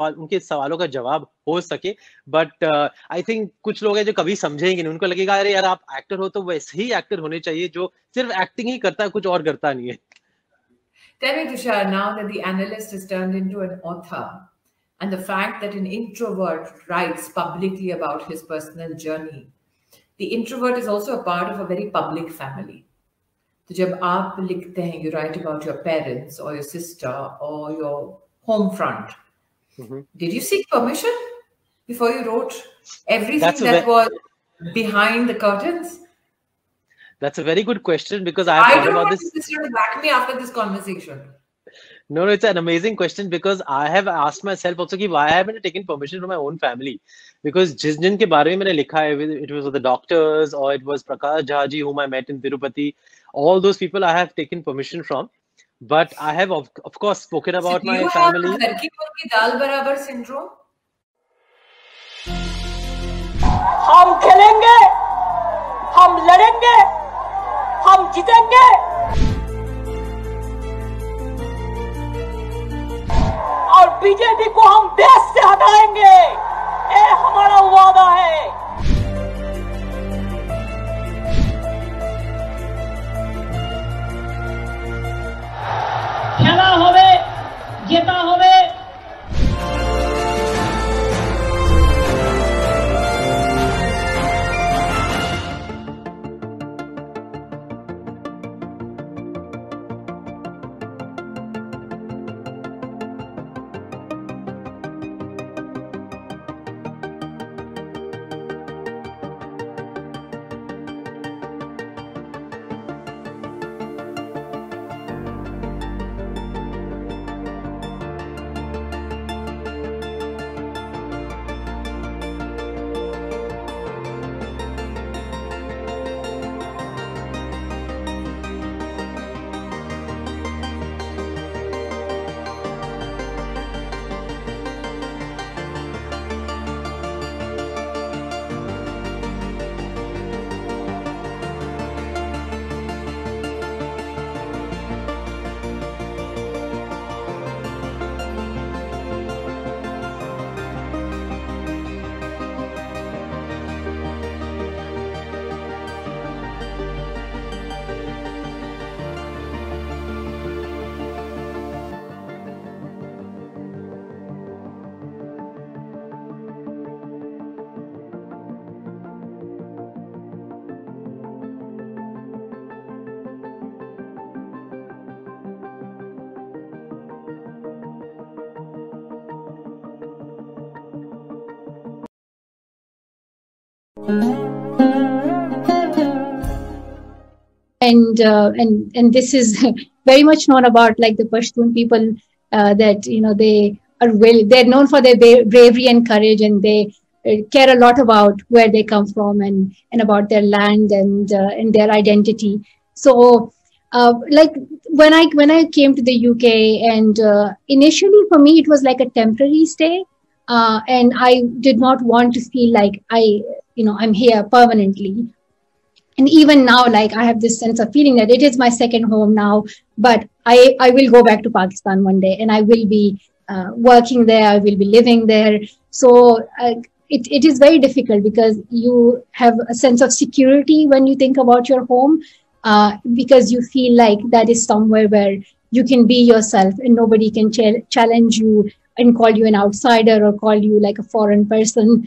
उनके सवालों का जवाब हो सके बट आई थिंक कुछ लोग हैं जो कभी समझेंगे नहीं उनको लगेगा अरे यार आप एक्टर हो तो वैसे ही एक्टर होने चाहिए जो सिर्फ़ एक्टिंग ही करता है कुछ और करता नहीं है Tell me, Tushar, now that the analyst has turned into an author, and the fact that an introvert writes publicly about his personal journey, the introvert is also a part of a very public family. So, जब आप लिखते हैं, you write about your parents or your sister or your home front. Mm-hmm. Did you seek permission before you wrote everything that very, was behind the curtains? That's a very good question because I, I don't want this. to back me after this conversation. No, no, it's an amazing question because I have asked myself also कि why I haven't taken permission from my own family because जिस जिन के बारे में मैंने लिखा है it was the doctors or it was Prakash Jhaji whom I met in Tirupati all those people I have taken permission from but I have of, of course spoken about so my you family. Have syndrome. हम खेलेंगे हम लड़ेंगे हम जीतेंगे और BJP को हम देश से हटाएँगे হবে and uh, and and this is very much known about like the Pashtun people uh, that you know they are well they're known for their bravery and courage and they uh, care a lot about where they come from and and about their land and uh, and their identity. So uh, like when i when i came to the uk and uh, initially for me it was like a temporary stay and i did not want to feel like i you know i'm here permanently. And even now like i have this sense of feeling that it is my second home now but i i will go back to pakistan one day and i will be uh, working there i will be living there. So uh, it, it is very difficult because you have a sense of security when you think about your home uh, because you feel like that is somewhere where you can be yourself and nobody can ch- challenge you and call you an outsider or call you like a foreign person